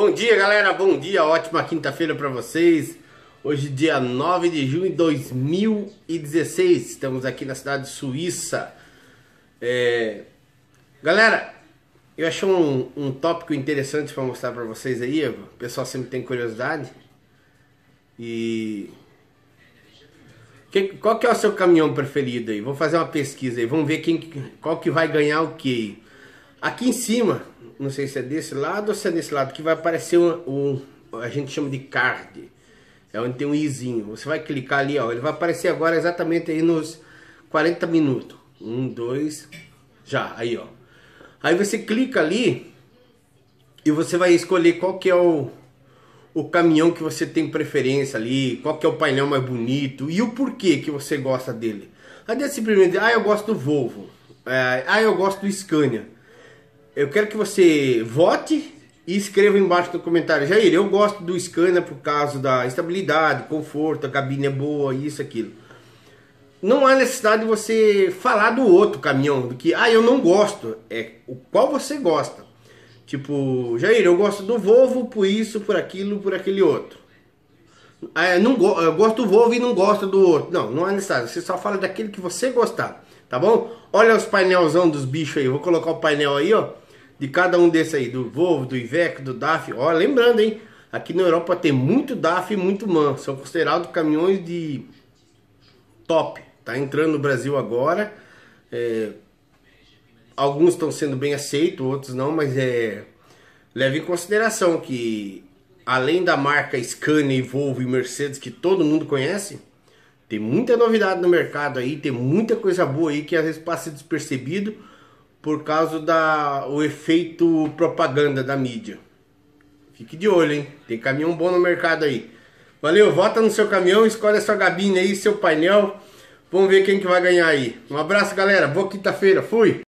Bom dia, galera. Bom dia. Ótima quinta-feira para vocês. Hoje, dia 9 de junho de 2016. Estamos aqui na cidade de Suíça. É... Galera, eu achei um, um tópico interessante para mostrar para vocês aí. O pessoal sempre tem curiosidade. E qual que é o seu caminhão preferido aí? Vou fazer uma pesquisa aí, vamos ver quem, qual que vai ganhar o que. Aqui em cima, não sei se é desse lado ou se é desse lado, que vai aparecer um, um, a gente chama de card. É onde tem um izinho. Você vai clicar ali, ó, ele vai aparecer agora exatamente aí nos 40 minutos. Um, dois, já, aí ó. Aí você clica ali e você vai escolher qual que é o, o caminhão que você tem preferência ali, qual que é o painel mais bonito e o porquê que você gosta dele. Aí simplesmente, ah, eu gosto do Volvo, é, ah, eu gosto do Scania. Eu quero que você vote e escreva embaixo no comentário, Jair, eu gosto do Scania por causa da estabilidade, conforto, a cabine é boa, isso, aquilo. Não há necessidade de você falar do outro caminhão, do que, ah, eu não gosto, é o qual você gosta. Tipo, Jair, eu gosto do Volvo por isso, por aquilo, por aquele outro. É, não go eu gosto do Volvo e não gosto do outro. Não, não é necessário. Você só fala daquele que você gostar, tá bom? Olha os painelzão dos bichos aí. Vou colocar o painel aí, ó. De cada um desses aí. Do Volvo, do Iveco, do DAF. Ó, lembrando, hein? Aqui na Europa tem muito DAF e muito MAN. São considerados caminhões de top. Tá entrando no Brasil agora. É, alguns estão sendo bem aceitos, outros não, mas é leve em consideração que além da marca Scania, Volvo e Mercedes que todo mundo conhece, tem muita novidade no mercado aí, tem muita coisa boa aí que às vezes passa despercebido por causa da o efeito propaganda da mídia. Fique de olho, hein? Tem caminhão bom no mercado aí. Valeu, vota no seu caminhão, escolhe a sua gabine aí, seu painel. Vamos ver quem que vai ganhar aí. Um abraço, galera. Boa quinta-feira. Fui!